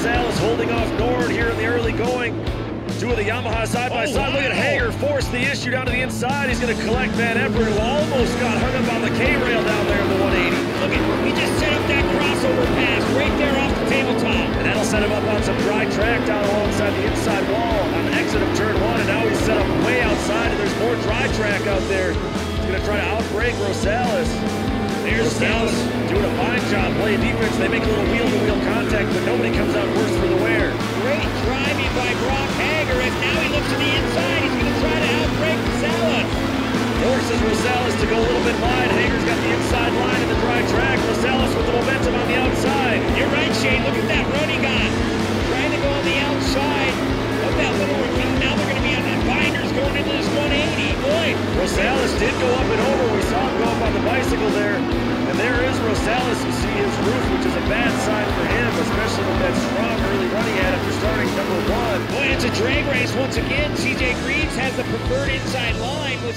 Rosales holding off Nord here in the early going. Two of the Yamaha side by Oh, side. Look at. Hager force the issue down to the inside. He's going to collect Van Everett, who almost got hung up on the K-rail down there in the 180. Look at, he just set up that crossover pass right there off the tabletop. And that'll set him up on some dry track down alongside the inside wall on the exit of turn one. And now he's set up way outside, and there's more dry track out there. He's going to try to outbrake Rosales. Rosales doing a fine job playing defense. They make a little wheel-to-wheel contact, but nobody comes out worse for the wear. Great driving by Brock Hager as now he looks to the inside. He's going to try to outbrake Salas. Forces Rosales to go a little bit wide. Hager's got the inside line in the dry track. Rosales with the momentum on the outside. You're right, Shane. Look at that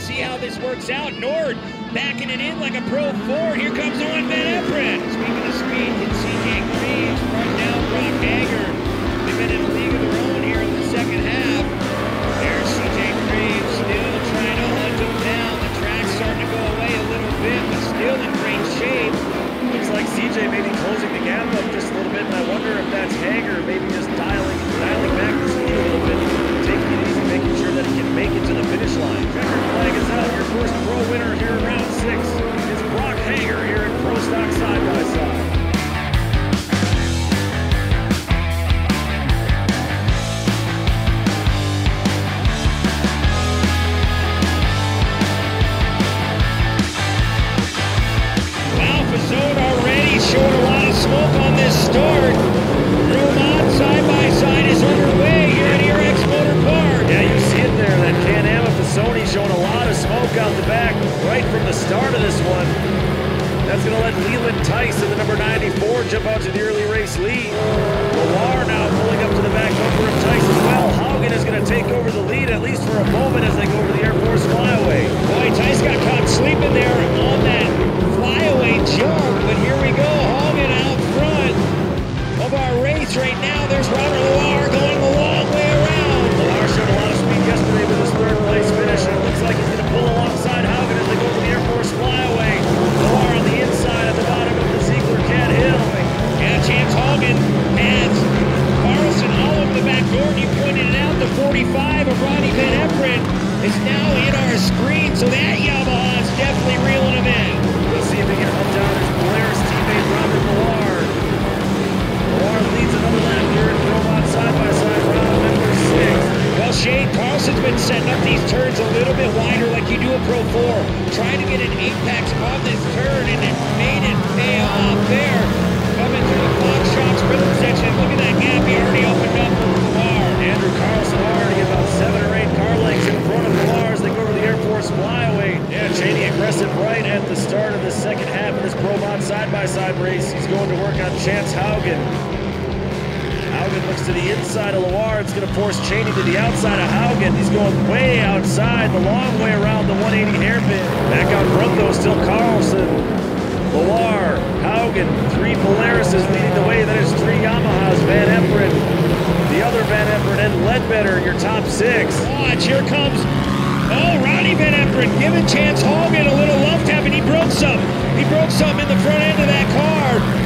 see how this works out. Nord backing it in like a Pro 4. Here comes Owen Van Everett. Speaking of speed, can CJ Greaves run down Brock Hager? They've been in a league of their own here in the second half. There's CJ Greaves still trying to hunt him down. The track's starting to go away a little bit, but still in great shape. Looks like CJ may be closing the gap up just a little bit, and I wonder if that's Hager maybe just dialing start. Roman side by side is underway here at ERX Motor Park. Yeah, you see it there. That Can-Am of Sony showing a lot of smoke out the back right from the start of this one. That's going to let Leland Tice in the number 94 jump out to the early race lead. Lamar now pulling up to the back bumper of Tice as well. Haugen is setting up these turns a little bit wider like you do a Pro 4. Trying to get an apex on this turn, and it made it pay off there. Coming through the Fox Shox rhythm section. Look at that gap he already opened up for Lamar. Andrew Carlson already about seven or eight car lengths in front of Millar as they go over the Air Force flyaway. Yeah, Cheney aggressive right at the start of the second half of this Probot side by side race. He's going to work on Chance Haugen. Haugen looks to the inside of Loire. It's going to force Cheney to the outside of Haugen. He's going way outside, the long way around the 180 hairpin. Back out front, though, still Carlson. Loire, Haugen, three Polarises leading the way. Then there's three Yamahas, Van Everett, the other Van Everett, and Ledbetter your top six. Watch, here comes. Oh, Ronnie Van Everett giving Chance Haugen a little love tap, and he broke some. He broke some in the front end.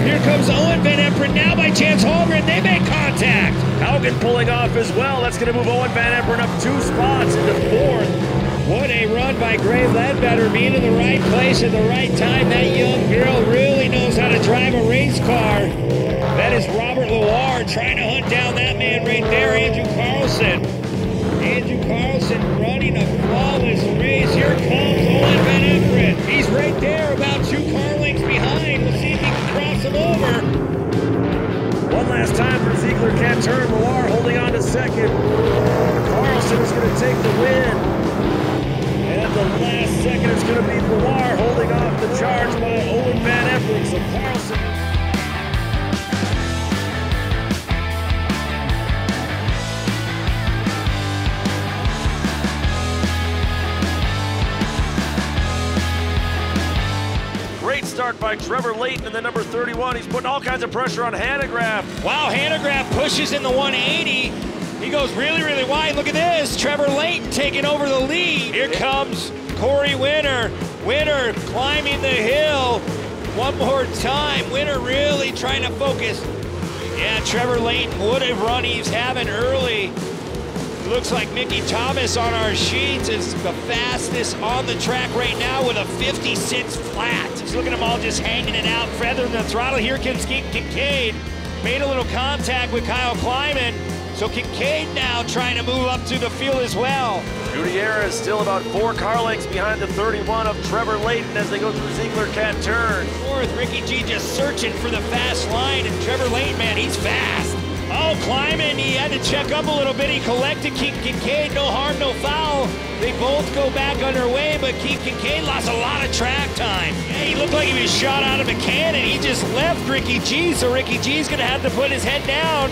Here comes Owen Van Everett now by Chance Haugen. They make contact. Haugen pulling off as well. That's going to move Owen Van Everett up two spots into fourth. What a run by Gray Ledbetter, being in the right place at the right time. That young girl really knows how to drive a race car. That is Robert Loire trying to hunt down that man right there, Andrew Carlson. Andrew Carlson running a flawless race. Here comes Owen Van Everett. He's right there, Ziegler Cat turn. Loire holding on to second. Carlson is going to take the win. And at the last second, it's going to be Loire holding off the charge by Owen Van Everett. So Carlson. Trevor Layton in the number 31. He's putting all kinds of pressure on Hanegraaff. Wow, Hanegraaff pushes in the 180. He goes really, really wide. Look at this. Trevor Layton taking over the lead. Here comes Corey Winter. Winter climbing the hill. One more time. Winter really trying to focus. Yeah, Trevor Layton would have run Eves Having early. Looks like Mickey Thomas on our sheets is the fastest on the track right now with a 56 flat. Just look at them all just hanging it out, feathering the throttle. Here comes Kincaid. Made a little contact with Kyle Kleiman. So Kincaid now trying to move up to the field as well. Gutierrez is still about four car lengths behind the 31 of Trevor Layton as they go through Ziegler Cat turn. Fourth, Ricky G just searching for the fast line, and Trevor Layton, man, he's fast. Oh, Kleiman, he had to check up a little bit. He collected Keith Kincaid, no harm, no foul. They both go back underway, but Keith Kincaid lost a lot of track time. Yeah, he looked like he was shot out of a cannon. He just left Ricky G, so Ricky G's gonna have to put his head down,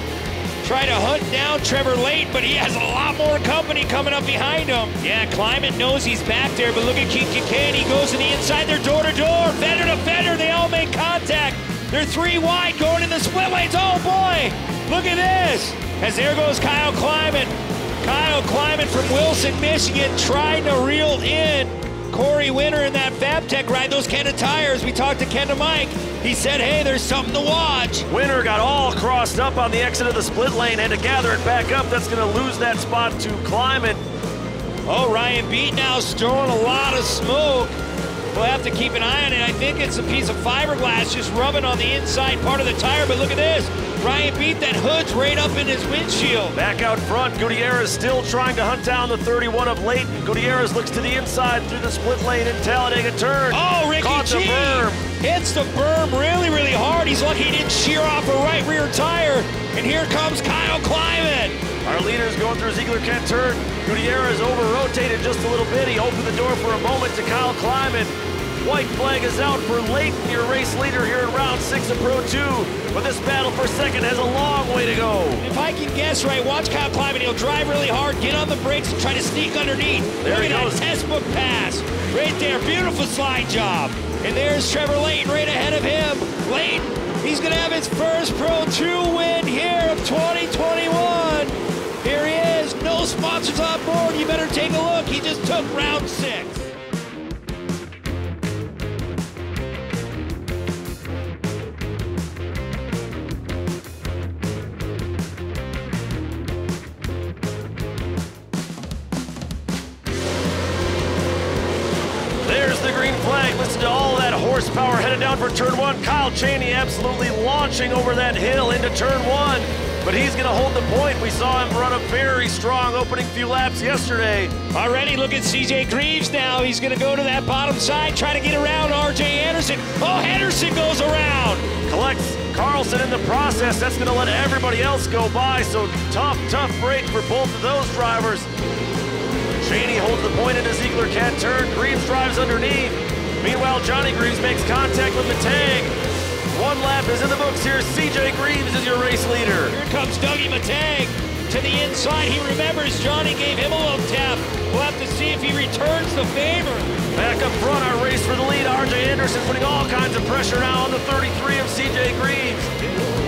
try to hunt down Trevor Layton, but he has a lot more company coming up behind him. Yeah, Kleiman knows he's back there, but look at Keith Kincaid. He goes to the inside, they're door to door, fender to fender, they all make contact. They're three wide going in the split lanes. Oh boy! Look at this! As there goes Kyle Kleiman. Kyle Kleiman from Wilson, Michigan, trying to reel in Corey Winter in that Fabtech ride. Those Kenda tires. We talked to Kenda Mike. He said, hey, there's something to watch. Winter got all crossed up on the exit of the split lane, had to gather it back up. That's going to lose that spot to Kleiman. Oh, Ryan Beat now throwing a lot of smoke. We'll have to keep an eye on it. I think it's a piece of fiberglass just rubbing on the inside part of the tire, but look at this. Ryan beat that hood's right up in his windshield. Back out front, Gutierrez still trying to hunt down the 31 of Layton. Gutierrez looks to the inside through the split lane in Talladega turn. Oh, Ricky Caught G the berm. hits the berm really, really hard. He's lucky he didn't shear off a right rear tire. And here comes Kyle Kleiman. Our leader's going through Ziegler Cat turn. Gutierrez over-rotated just a little bit. He opened the door for a moment to Kyle Kleiman. White flag is out for Layton, your race leader here in round six of Pro 2. But this battle for second has a long way to go. If I can guess right, watch Kyle Kleiman. He'll drive really hard, get on the brakes, and try to sneak underneath. There Look he at goes. that test book pass. Right there. Beautiful slide job. And there's Trevor Layton right ahead of him. Layton, he's going to have his first Pro 2 win here of 2021. Here he is. No sponsors on board. You better take a look. He just took round six. There's the green flag. Listen to all that horsepower headed down for turn one. Kyle Cheney absolutely launching over that hill into turn one. But he's going to hold the point. We saw him run a very strong opening few laps yesterday. Already look at CJ Greaves now. He's going to go to that bottom side, try to get around RJ Anderson. Oh, Henderson goes around. Collects Carlson in the process. That's going to let everybody else go by. So tough, tough break for both of those drivers. Cheney holds the point in a Ziegler cat turn. Greaves drives underneath. Meanwhile, Johnny Greaves makes contact with the tag. One lap is in the books here. CJ Greaves is your race leader. Here comes Dougie Matang to the inside. He remembers Johnny gave him a little tap. We'll have to see if he returns the favor. Back up front, our race for the lead. RJ Anderson putting all kinds of pressure now on the 33 of CJ Greaves.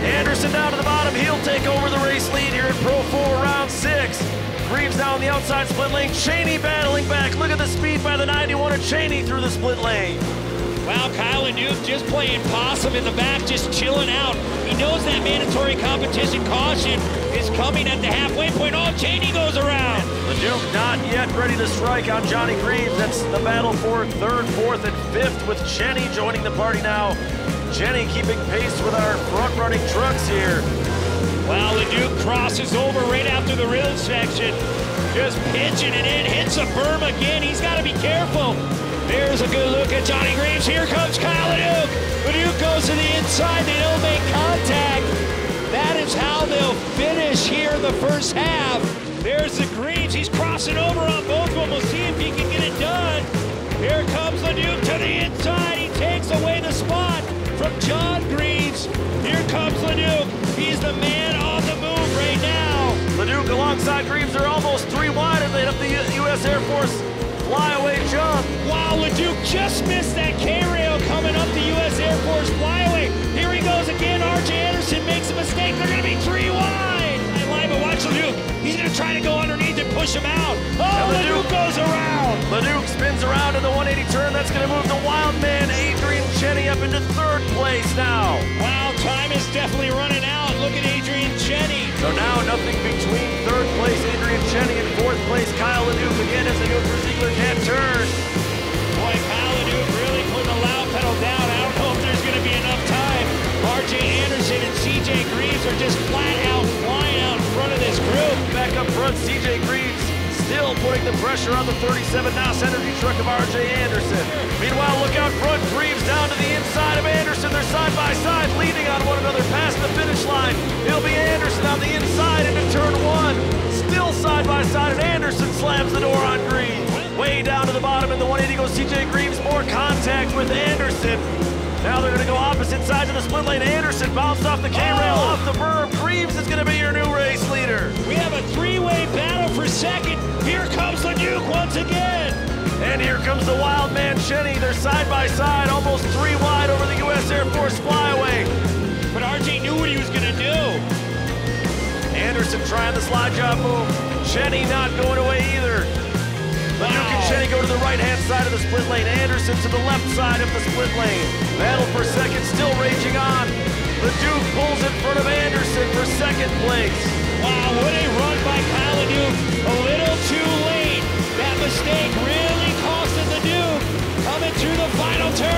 Anderson down to the bottom. He'll take over the race lead here in Pro 4 round 6. Greaves down the outside split lane. Cheney battling back. Look at the speed by the 91 of Cheney through the split lane. Wow, Kyle LeDuc just playing possum in the back, just chilling out. He knows that mandatory competition caution is coming at the halfway point. Oh, Cheney goes around. The Duke not yet ready to strike on Johnny Greaves. That's the battle for third, fourth, and fifth with Cheney joining the party now. Cheney keeping pace with our front-running trucks here. Well, the Duke crosses over right after the rail section. Just pitching it in, hits a berm again. He's got to be careful. There's a good look at Johnny Greaves. Here comes Kyle Leduc. Leduc goes to the inside. They don't make contact. That is how they'll finish here in the first half. There's the Greaves. He's crossing over on both of them. We'll see if he can get it done. Here comes Leduc to the inside. He takes away the spot from John Greaves. Here comes Leduc. He's the man on the move right now. Leduc alongside Greaves are almost three wide as they up the U.S. Air Force flyaway jump. Wow, LeDuc just missed that K-rail coming up the U.S. Air Force flyaway. Here he goes again. R.J. Anderson makes a mistake. They're going to be three wide. I lie, but watch LeDuc. He's going to try to go underneath and push him out. Oh, LeDuc, LeDuc goes around. LeDuc spins around in the 180 turn. That's going to move the wild man, Adrian Cheney, up into third place now. Wow, time is definitely running out. Look at Adrian Cheney. So now nothing between third place, Adrian Cheney, and fourth place, Kyle LeDuc again as they go for Ziegler Cat turn. Boy, Kyle LeDuc really putting the loud pedal down. I don't know if there's going to be enough time. RJ Anderson and CJ Greaves are just flat out flying out in front of this group. Back up front, CJ Greaves still putting the pressure on the 37 NOS energy truck of RJ Anderson. Meanwhile, look out front, Greaves down to the inside of Anderson. They're side by side, leaning on one another past the finish line. It'll be Anderson on the inside into turn one. Still side by side, and Anderson slams the door on Greaves. Way down to the bottom in the 180 goes CJ Greaves. More contact with Anderson. Now they're going to go opposite sides of the split lane. Anderson bounced off the K-rail, Oh. off the berm. Greaves is going to be your new race leader. We have a three-way battle for second. Here comes LeDuc once again. And here comes the wild man Cheney. They're side by side, almost three wide over the U.S. Air Force flyaway. But RJ knew what he was going to do. Anderson trying the slide job move. Cheney not going away either. Wow. Duke go to the right-hand side of the split lane. Anderson to the left side of the split lane. Battle for second still raging on. The Duke pulls in front of Anderson for second place. Wow, what a run by Kyle LeDuc. A little too late. That mistake really costed the Duke. Coming through the final turn.